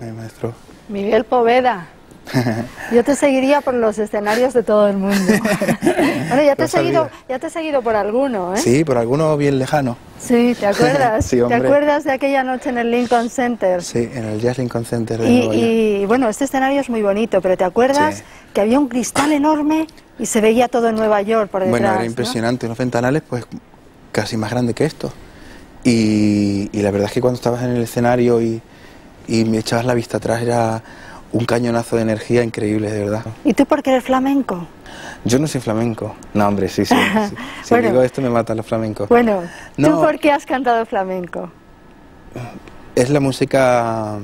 mi maestro. Miguel Poveda. Yo te seguiría por los escenarios de todo el mundo. bueno, ya te, he seguido, ya te he seguido por alguno, ¿eh? Sí, por alguno bien lejano. Sí, ¿te acuerdas? Sí, ¿Te acuerdas de aquella noche en el Lincoln Center? Sí, en el Jazz Lincoln Center de Y, y, bueno, este escenario es muy bonito, pero ¿te acuerdas Sí. que había un cristal enorme y se veía todo en Nueva York por detrás? Bueno, era ¿no? impresionante, unos ventanales pues casi más grandes que esto. Y, y la verdad es que cuando estabas en el escenario y, y me echabas la vista atrás era un cañonazo de energía increíble, de verdad. ¿Y tú por qué eres flamenco? Yo no soy flamenco. No, hombre, sí, sí. sí. Si Bueno. digo esto me matan los flamencos. Bueno, ¿tú por qué has cantado flamenco? Es la música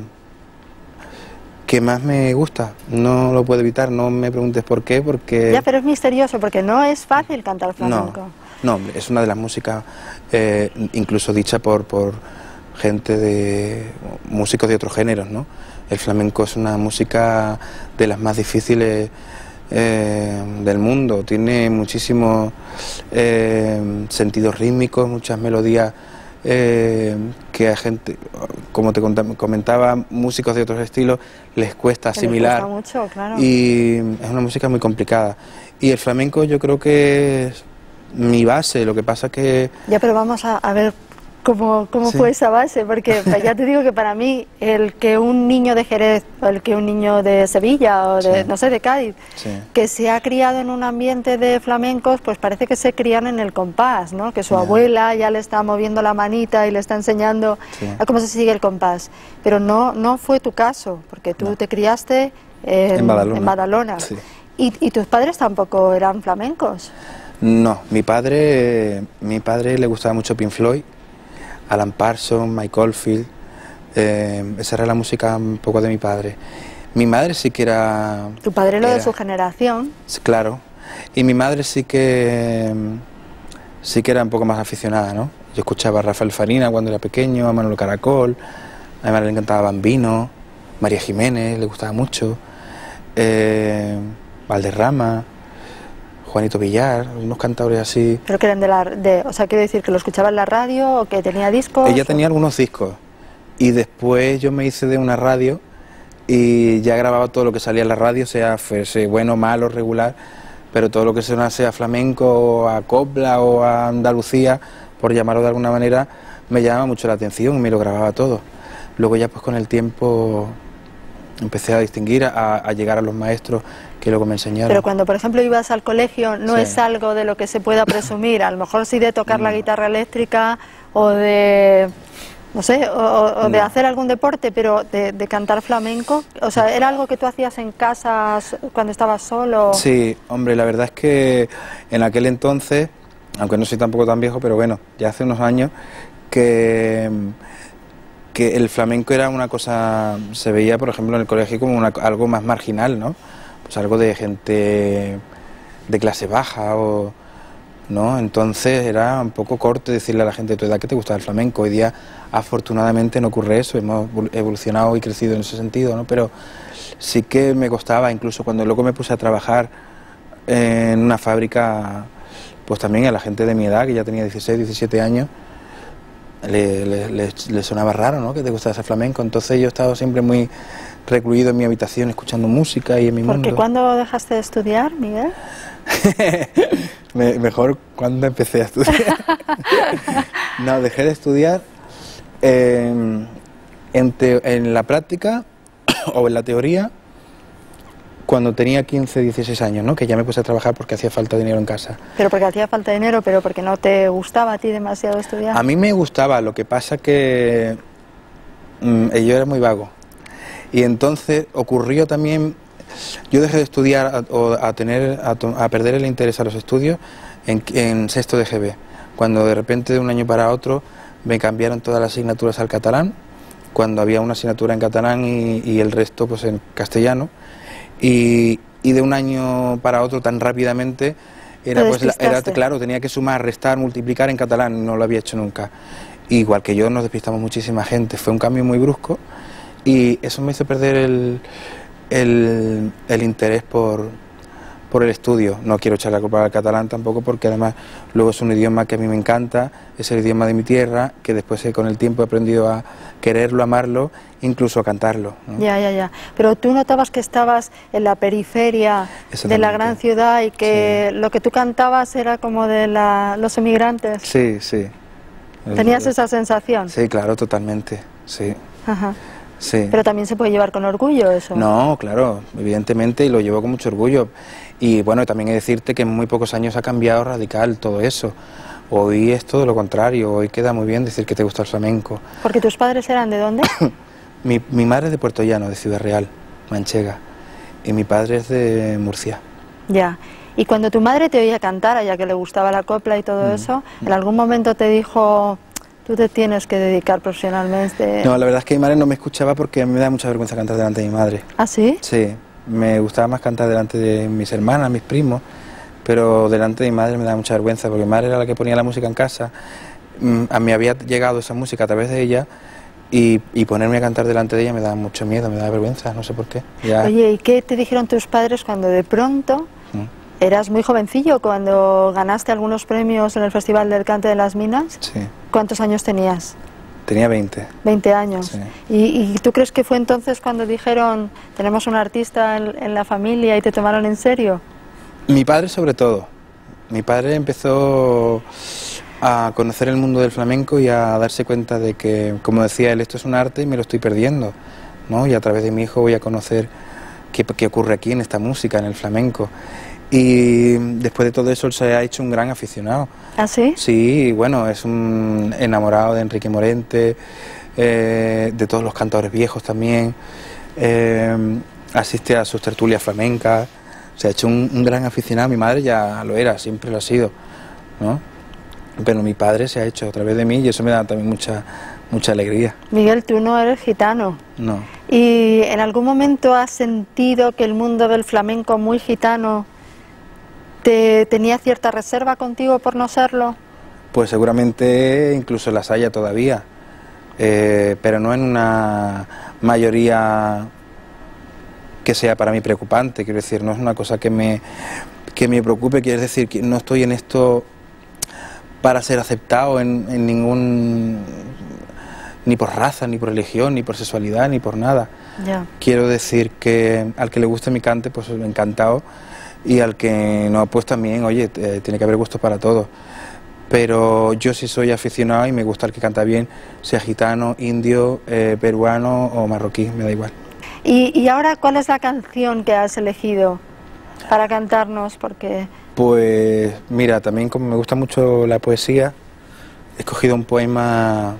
que más me gusta. No lo puedo evitar, no me preguntes por qué, porque... Ya, pero es misterioso porque no es fácil cantar flamenco. No, no, es una de las músicas eh, incluso dicha por, por gente de músicos de otros géneros, ¿no? El flamenco es una música de las más difíciles eh, del mundo, tiene muchísimos eh, sentidos rítmicos, muchas melodías eh, que a gente, como te comentaba, músicos de otros estilos les cuesta Que les asimilar. cuesta mucho, claro. Y es una música muy complicada. Y el flamenco yo creo que es mi base, lo que pasa que... Ya, pero vamos a, a ver cómo, cómo Sí. fue esa base, porque ya te digo que para mí el que un niño de Jerez o el que un niño de Sevilla o de, Sí. no sé, de Cádiz, Sí. que se ha criado en un ambiente de flamencos, pues parece que se crían en el compás, ¿no? Que su abuela ya le está moviendo la manita y le está enseñando a cómo se sigue el compás. Pero no, no fue tu caso, porque tú No. te criaste en, En Badalona. en Badalona. Sí. Y, y tus padres tampoco eran flamencos. No, mi padre, mi padre le gustaba mucho Pink Floyd, Alan Parsons, Mike Oldfield, eh, esa era la música un poco de mi padre. Mi madre sí que era... Tu padre lo de era- su generación. Claro. Y mi madre sí que sí que era un poco más aficionada, ¿no? Yo escuchaba a Rafael Farina cuando era pequeño, a Manuel Caracol, a mi madre le encantaba Bambino, María Jiménez, le gustaba mucho, eh, Valderrama, Juanito Villar, unos cantadores así. Pero que eran de la... De, o sea, quiero decir que lo escuchaba en la radio o que tenía discos. Ella o- tenía algunos discos y después yo me hice de una radio y ya grababa todo lo que salía en la radio, sea bueno, malo, regular, pero todo lo que sonaba sea flamenco o a copla o a Andalucía, por llamarlo de alguna manera, me llamaba mucho la atención y me lo grababa todo. Luego ya pues con el tiempo empecé a distinguir, a, a llegar a los maestros que luego me enseñaron. Pero cuando, por ejemplo, ibas al colegio, no Sí. es algo de lo que se pueda presumir. A lo mejor sí de tocar la No. guitarra eléctrica o de... No sé, o, o- de No. hacer algún deporte, pero de, de cantar flamenco. O sea, ¿era algo que tú hacías en casa cuando estabas solo? Sí, hombre, la verdad es que en aquel entonces, aunque no soy tampoco tan viejo, pero bueno, ya hace unos años, que, que el flamenco era una cosa, se veía, por ejemplo, en el colegio como una- algo más marginal, ¿no? Algo de gente de clase baja o... ¿no? Entonces era un poco corto decirle a la gente de tu edad que te gusta el flamenco. Hoy día, afortunadamente, no ocurre eso, hemos evol- evolucionado y crecido en ese sentido, ¿no? Pero sí que me costaba, incluso cuando luego me puse a trabajar en una fábrica, pues también a la gente de mi edad, que ya tenía 16, 17 años, le, le- le- sonaba raro, ¿no? Que te gustase el flamenco. Entonces yo he estado siempre muy recluido en mi habitación, escuchando música y en mi Porque mundo. cuando dejaste de estudiar, Miguel? Me- mejor cuando empecé a estudiar. no, dejé de estudiar eh, en, teo- en la práctica o en la teoría cuando tenía 15, 16 años, ¿no? Que ya me puse a trabajar porque hacía falta dinero en casa. Pero porque hacía falta dinero, pero porque no te gustaba a ti demasiado estudiar. A mí me gustaba, lo que pasa que mm, yo era muy vago. Y entonces ocurrió también, yo dejé de estudiar a, o a tener, a, a perder el interés a los estudios en, en sexto de GB, cuando de repente de un año para otro me cambiaron todas las asignaturas al catalán, cuando había una asignatura en catalán y, y el resto pues en castellano, y, y de un año para otro tan rápidamente era pues la- era claro, tenía que sumar, restar, multiplicar en catalán, no lo había hecho nunca. Igual que yo nos despistamos muchísima gente, fue un cambio muy brusco y eso me hizo perder el, el, el interés por, por el estudio. No quiero echar la culpa al catalán tampoco porque además luego es un idioma que a mí me encanta, es el idioma de mi tierra, que después con el tiempo he aprendido a quererlo, amarlo, incluso a cantarlo. Ya, ya, ya. Pero tú notabas que estabas en la periferia de la gran ciudad y que lo que tú cantabas era como de los emigrantes. Sí, sí. ¿Tenías esa sensación? Sí, claro, totalmente, sí. Ajá. Sí. Pero también se puede llevar con orgullo eso. No, claro, evidentemente, y lo llevo con mucho orgullo. Y bueno, también decirte que en muy pocos años ha cambiado radical todo eso. Hoy es todo lo contrario, hoy queda muy bien decir que te gusta el flamenco. ¿Porque tus padres eran de dónde? mi, mi madre es de Puerto Llano, de Ciudad Real, Manchega, y mi padre es de Murcia. Ya. Y cuando tu madre te oía cantar, ya que le gustaba la copla y todo mm. eso, ¿en algún momento te dijo, tú te tienes que dedicar profesionalmente? No, la verdad es que mi madre no me escuchaba porque a mí me da mucha vergüenza cantar delante de mi madre. ¿Ah, sí? Sí, me gustaba más cantar delante de mis hermanas, mis primos, pero delante de mi madre me da mucha vergüenza porque mi madre era la que ponía la música en casa. Mm, a mí había llegado esa música a través de ella y, ponerme a cantar delante de ella me da mucho miedo, me da vergüenza, no sé por qué. Oye, ¿y qué te dijeron tus padres cuando de pronto Eras muy jovencillo cuando ganaste algunos premios en el Festival del Cante de las Minas. Sí. ¿Cuántos años tenías? Tenía 20. 20 años. Sí. ¿Y, tú crees que fue entonces cuando dijeron, tenemos un artista en, la familia y te tomaron en serio? Mi padre sobre todo. Mi padre empezó a conocer el mundo del flamenco y a darse cuenta de que, como decía él, esto es un arte y me lo estoy perdiendo. ¿no? Y a través de mi hijo voy a conocer qué, qué ocurre aquí en esta música, en el flamenco. Y después de todo eso, él se ha hecho un gran aficionado. ¿Ah, sí? Sí, bueno, es un enamorado de Enrique Morente, eh, de todos los cantadores viejos también. Eh, asiste a sus tertulias flamencas. Se ha hecho un, gran aficionado. Mi madre ya lo era, siempre lo ha sido, ¿no? Pero mi padre se ha hecho a través de mí y eso me da también mucha, mucha alegría. Miguel, tú no eres gitano. No. ¿Y en algún momento has sentido que el mundo del flamenco muy gitano ¿Te tenía cierta reserva contigo por no serlo? Pues seguramente incluso las haya todavía, eh, pero no en una mayoría que sea para mí preocupante, quiero decir, no es una cosa que me, que me preocupe, quiero decir que no estoy en esto para ser aceptado en, ningún ni por raza, ni por religión, ni por sexualidad, ni por nada. Quiero decir que al que le guste mi cante, pues encantado y al que no pues también, oye, tiene que haber gusto para todos. Pero yo sí soy aficionado y me gusta el que canta bien, sea gitano, indio, eh, peruano o marroquí, me da igual. ¿Y, ¿Y, ahora cuál es la canción que has elegido para cantarnos? Porque... Pues mira, también como me gusta mucho la poesía, he escogido un poema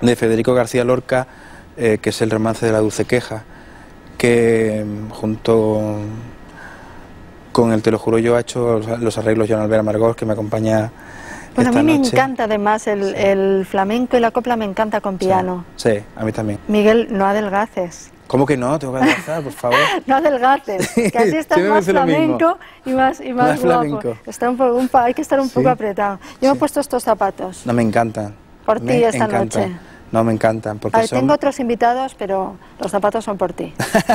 de Federico García Lorca, eh, que es el romance de la dulce queja, que junto con el Te lo juro yo ha hecho los arreglos John Albert Amargós que me acompaña bueno, a mí me encanta además el, flamenco y la copla me encanta con piano. Sí, a mí también. Miguel, no adelgaces. ¿Cómo que no? Tengo que adelgazar, por favor. no adelgaces, que así estás más flamenco y más, y más, guapo. Está un poco, hay que estar un poco apretado. Yo me he puesto estos zapatos. No, me encantan. Por ti esta noche. No, me encantan. Porque Tengo otros invitados, pero los zapatos son por ti.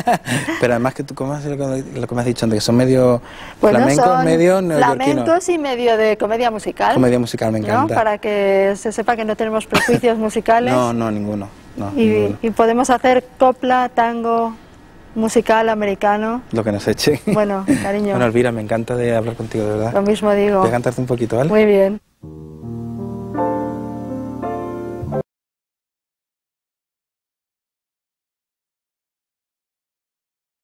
pero además que tú, ¿cómo es lo que me has dicho antes? Que son medio flamencos, medio Flamencos y medio de comedia musical. Comedia musical, me encanta. Para que se sepa que no tenemos prejuicios musicales. no, no, ninguno. y, y podemos hacer copla, tango, musical americano. Lo que nos eche. Bueno, cariño. bueno, Elvira, me encanta de hablar contigo, de verdad. Lo mismo digo. Voy a cantarte un poquito, ¿vale? Muy bien.